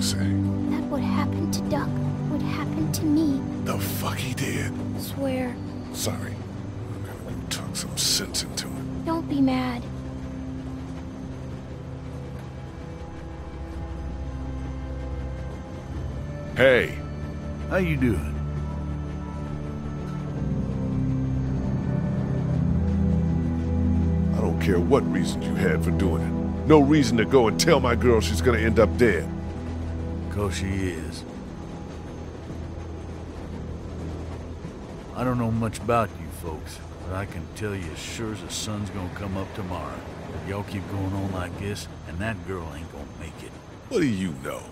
What say? That what happened to Duck would happen to me. The fuck he did? Swear. Sorry. I'm gonna go talk some sense into him. Don't be mad. Hey! How you doing? I don't care what reasons you had for doing it. No reason to go and tell my girl she's gonna end up dead. Cause she is. I don't know much about you folks, but I can tell you as sure as the sun's gonna come up tomorrow. Y'all keep going on like this, and that girl ain't gonna make it. What do you know?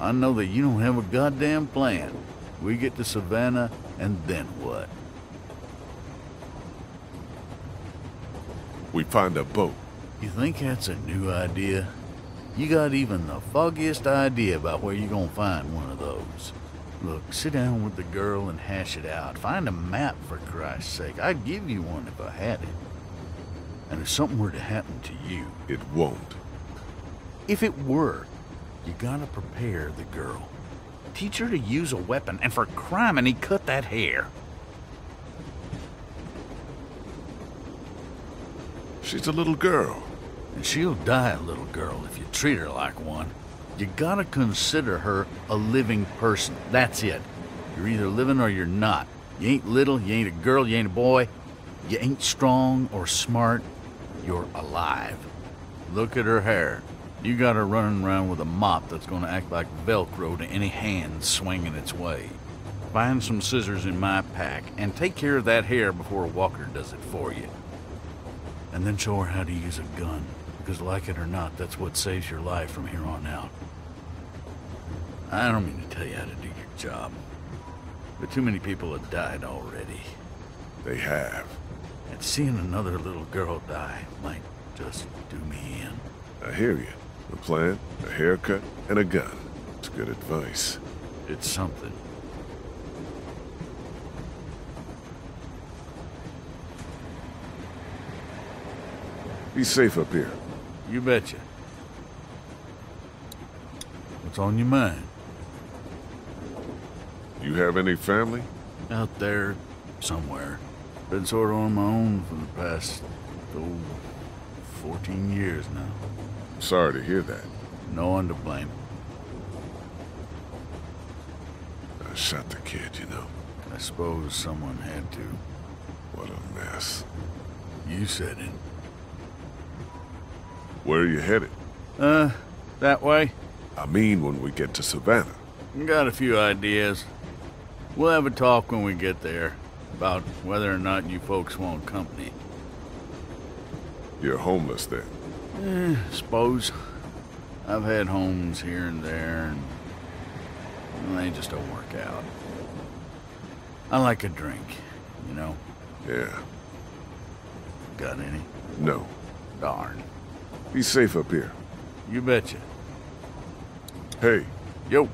I know that you don't have a goddamn plan. We get to Savannah, and then what? We find a boat. You think that's a new idea? You got even the foggiest idea about where you're gonna find one of those. Look, sit down with the girl and hash it out. Find a map, for Christ's sake. I'd give you one if I had it. And if something were to happen to you, It won't. if it were, you gotta prepare the girl. Teach her to use a weapon, and for crime, and he cut that hair. She's a little girl. And she'll die a little girl if you treat her like one. You gotta consider her a living person. That's it. You're either living or you're not. You ain't little, you ain't a girl, you ain't a boy. You ain't strong or smart. You're alive. Look at her hair. You got her running around with a mop that's gonna act like Velcro to any hand swinging its way. Find some scissors in my pack and take care of that hair before Walker does it for you. And then show her how to use a gun. Because like it or not, that's what saves your life from here on out. I don't mean to tell you how to do your job. But too many people have died already. They have. And seeing another little girl die might just do me in. I hear you. A plan, a haircut, and a gun. It's good advice. It's something. Be safe up here. You betcha. What's on your mind? You have any family? Out there, somewhere. Been sort of on my own for the past, oh, 14 years now. Sorry to hear that. No one to blame. I shot the kid, you know. I suppose someone had to. What a mess. You said it. Where are you headed? Uh, that way? I mean when we get to Savannah. Got a few ideas. We'll have a talk when we get there about whether or not you folks want company. You're homeless then. Eh, suppose. I've had homes here and there, and they just don't work out. I like a drink, you know. Yeah. Got any? No. Darn. Be safe up here. You betcha. Hey, Yo.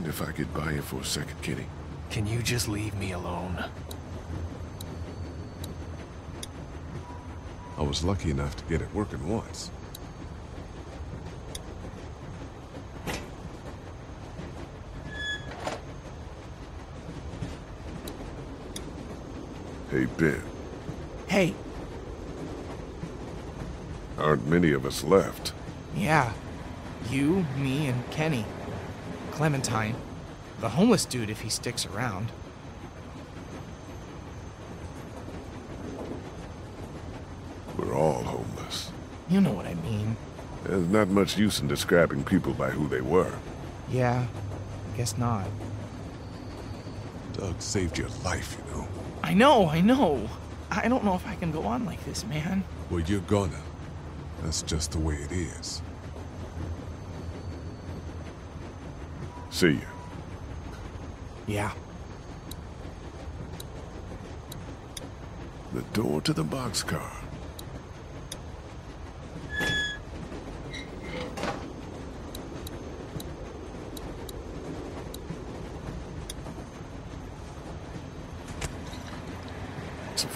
mind if I get by you for a second, Kitty? Can you just leave me alone? I was lucky enough to get it working once. Hey, Ben. Hey, Aren't many of us left. yeah. You, me, and Kenny. Clementine. The homeless dude if he sticks around. We're all homeless. You know what I mean. There's not much use in describing people by who they were. Yeah, I guess not. Doug saved your life, you know. I know, I know. I don't know if I can go on like this, man. Well, you're gonna. That's just the way it is. See you. Yeah. The door to the boxcar.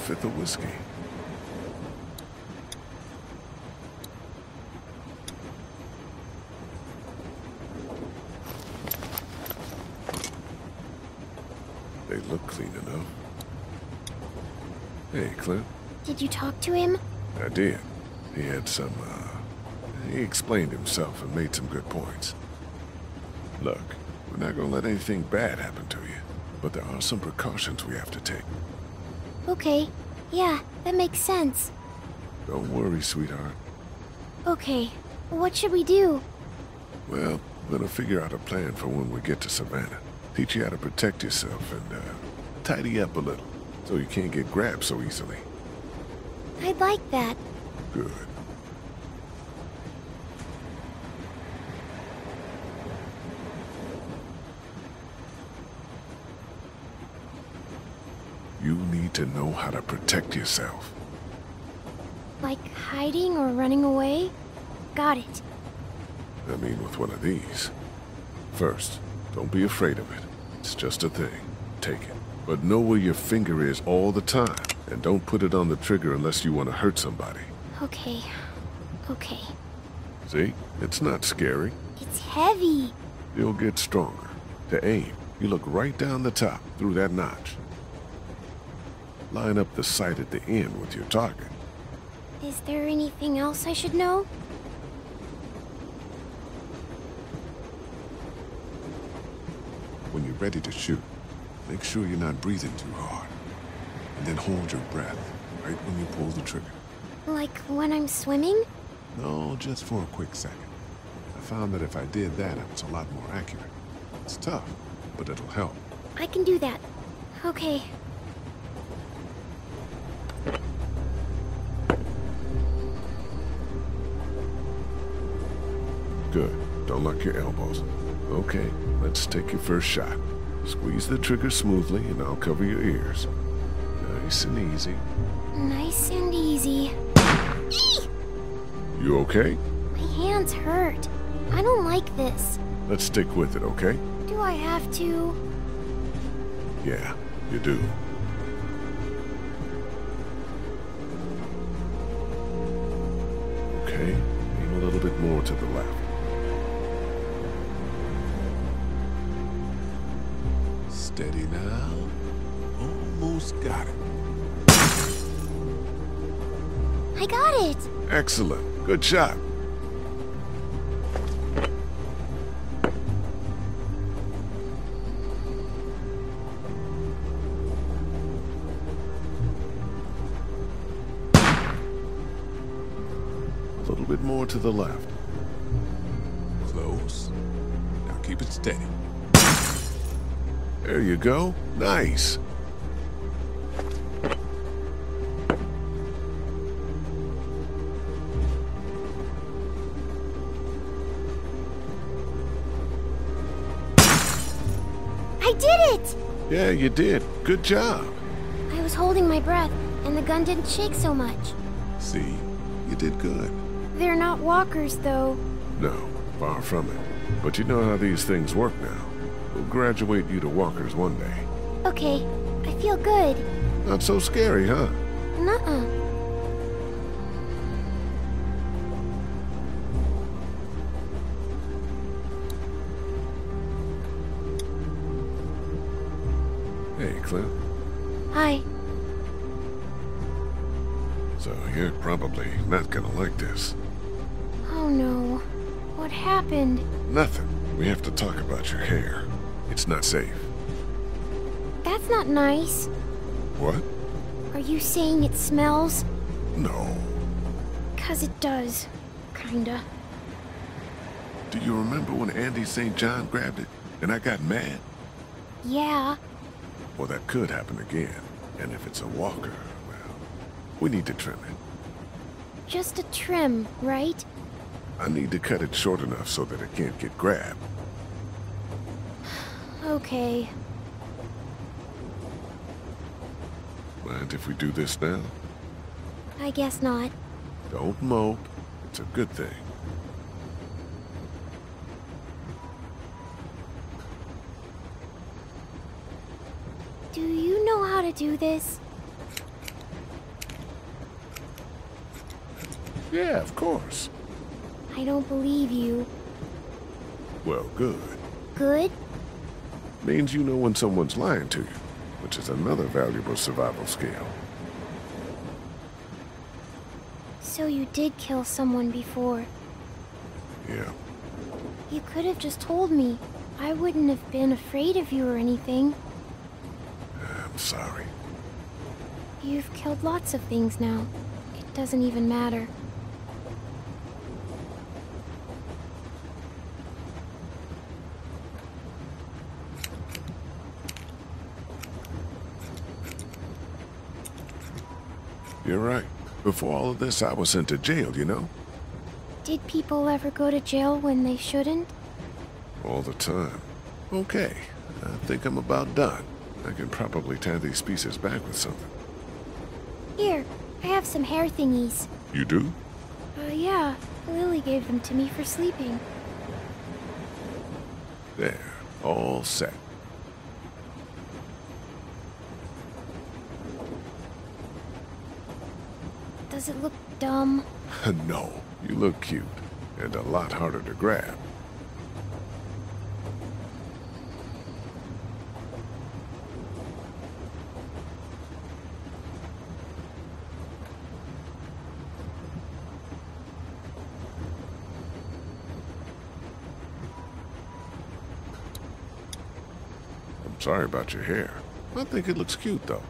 Fifth of whiskey. They look clean enough. Hey, Clem. Did you talk to him? I did. He had some, uh... He explained himself and made some good points. Look, we're not gonna let anything bad happen to you, but there are some precautions we have to take. Okay. Yeah, that makes sense. Don't worry, sweetheart. Okay. What should we do? Well, we're gonna figure out a plan for when we get to Savannah. Teach you how to protect yourself and, uh, tidy up a little, so you can't get grabbed so easily. I'd like that. Good. You need to know how to protect yourself. Like hiding or running away? Got it. I mean, with one of these. First, don't be afraid of it. It's just a thing. Take it. But know where your finger is all the time. And don't put it on the trigger unless you want to hurt somebody. Okay. Okay. See? It's not scary. It's heavy. You'll get stronger. To aim, you look right down the top, through that notch. Line up the sight at the end with your target. Is there anything else I should know? When you're ready to shoot, make sure you're not breathing too hard. And then hold your breath, right when you pull the trigger. Like when I'm swimming? No, just for a quick second. I found that if I did that, I was a lot more accurate. It's tough, but it'll help. I can do that. Okay. Good. Don't lock your elbows. Okay, let's take your first shot. Squeeze the trigger smoothly, and I'll cover your ears. Nice and easy. Nice and easy. You okay? My hands hurt. I don't like this. Let's stick with it, okay? Do I have to? Yeah, you do. Okay, aim a little bit more to the left. Almost got it. I got it. Excellent. Good shot. A little bit more to the left. Close. Now keep it steady. There you go. Nice. I did it! Yeah, you did. Good job. I was holding my breath, and the gun didn't shake so much. See, you did good. They're not walkers, though. No, far from it. But you know how these things work now. We'll graduate you to walkers one day. Okay, I feel good. Not so scary, huh? Nuh-uh. Hey, Clem. Hi. So you're probably not gonna like this. Oh no. What happened? Nothing. We have to talk about your hair. It's not safe. That's not nice. What? Are you saying it smells? No. Cause it does. Kinda. Do you remember when Andy St. John grabbed it and I got mad? Yeah. Well, that could happen again. And if it's a walker, well, we need to trim it. Just a trim, right? I need to cut it short enough so that it can't get grabbed. Okay. Mind if we do this now? I guess not. Don't mope. It's a good thing. do this? Yeah, of course. I don't believe you. Well, good. Good? Means you know when someone's lying to you, which is another valuable survival skill. So you did kill someone before? Yeah. You could have just told me. I wouldn't have been afraid of you or anything. I'm sorry. You've killed lots of things now. It doesn't even matter. You're right. Before all of this, I was sent to jail, you know? Did people ever go to jail when they shouldn't? All the time. Okay, I think I'm about done. I can probably tie these pieces back with something. Here, I have some hair thingies. You do? Uh, yeah. Lilly gave them to me for sleeping. There, all set. Does it look dumb? no, you look cute, and a lot harder to grab. Sorry about your hair. I think it looks cute, though.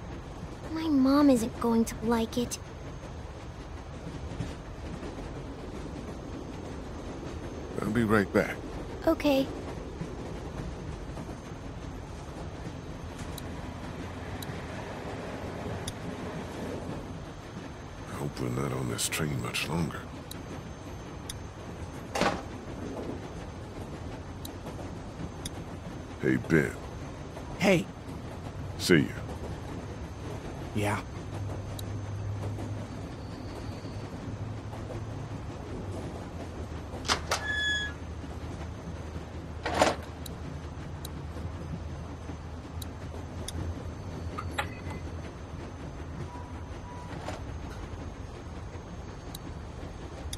My mom isn't going to like it. I'll be right back. Okay. I hope we're not on this train much longer. Hey, Ben. Hey. See you. Yeah.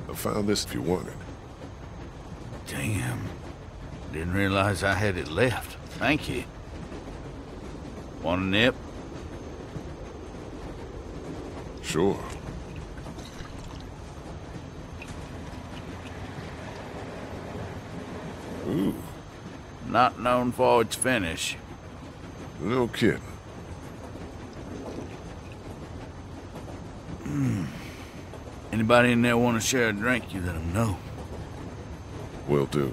I found this if you want it. Damn. Didn't realize I had it left. Thank you. Want a nip? Sure. Ooh, Not known for its finish. no kidding. Hmm. Anybody in there want to share a drink, you let them know. Will do.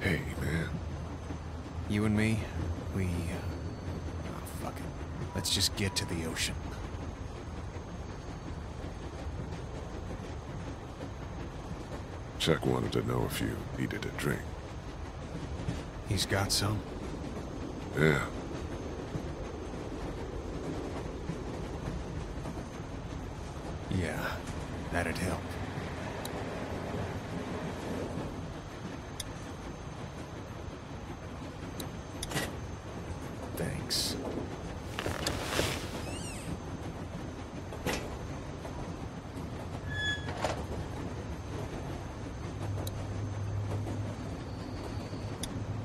Hey, man. You and me, we... Oh, fuck it. Let's just get to the ocean. Chuck wanted to know if you needed a drink. He's got some. Yeah. Yeah, that'd help. Thanks.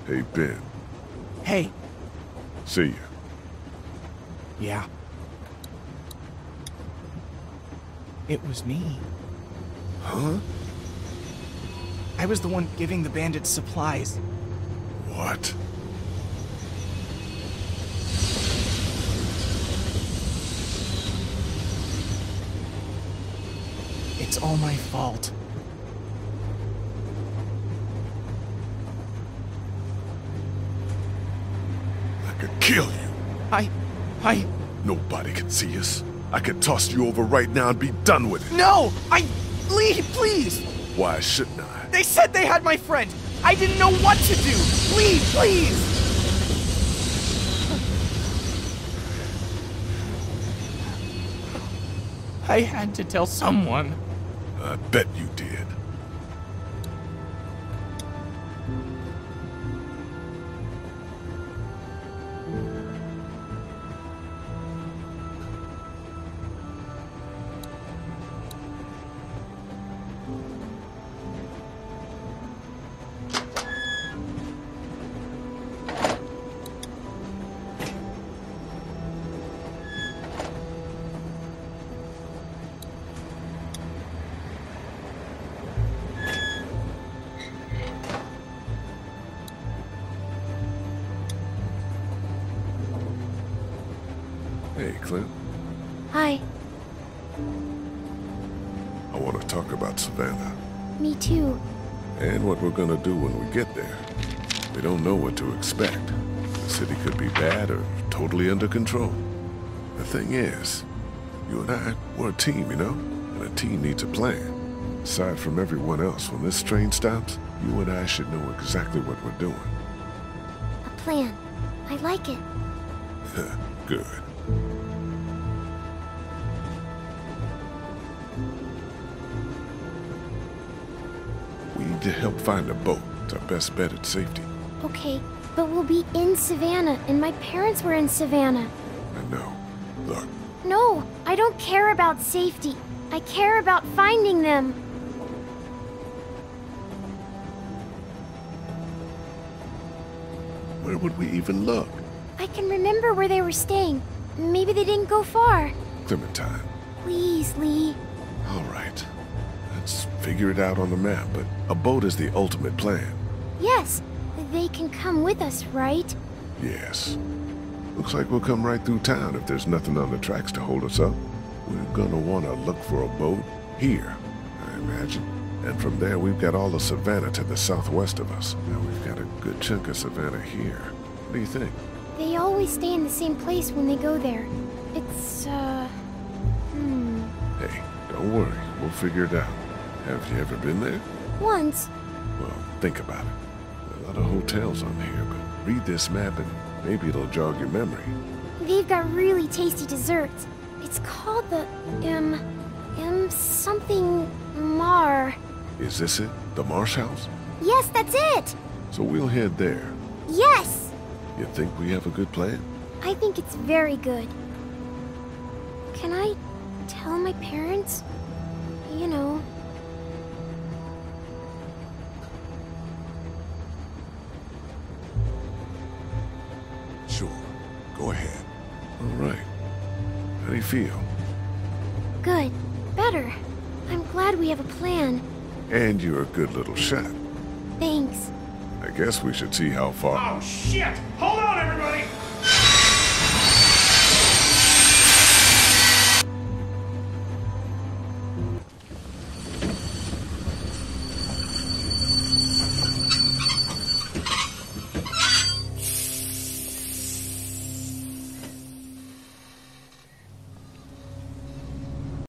Hey, Ben. Hey. See you. Yeah. It was me. Huh? I was the one giving the bandits supplies. What? It's all my fault. Kill you. I... I... Nobody can see us. I could toss you over right now and be done with it. No! I... Leave, please! Why shouldn't I? They said they had my friend! I didn't know what to do! Leave, please! I had to tell someone. I bet you did. Clem. Hi. I want to talk about Savannah. Me too. And what we're gonna do when we get there. We don't know what to expect. The city could be bad or totally under control. The thing is, you and I, we're a team, you know? And a team needs a plan. Aside from everyone else, when this train stops, you and I should know exactly what we're doing. A plan. I like it. Good. To help find a boat. It's our best bet at safety. Okay, but we'll be in Savannah, and my parents were in Savannah. I know. Look, No, I don't care about safety. I care about finding them. where would we even look? I can remember where they were staying. Maybe they didn't go far. Clementine. Please, Lee. All right. Let's figure it out on the map, but a boat is the ultimate plan. Yes, they can come with us, right? Yes. Looks like we'll come right through town if there's nothing on the tracks to hold us up. We're gonna want to look for a boat here, I imagine. And from there, we've got all the Savannah to the southwest of us. Now we've got a good chunk of Savannah here. What do you think? They always stay in the same place when they go there. It's, uh. Hmm. Hey, don't worry. We'll figure it out. Have you ever been there? Once. Well, think about it. A lot of hotels on here, but read this map and maybe it'll jog your memory. They've got really tasty desserts. It's called the M. M. something Mar. Is this it? The Marsh House? Yes, that's it! So we'll head there. Yes! You think we have a good plan? I think it's very good. Can I tell my parents? You know. Go ahead. All right. How do you feel? Good. Better. I'm glad we have a plan. And you're a good little shot. Thanks. I guess we should see how far. Oh shit! Hold on!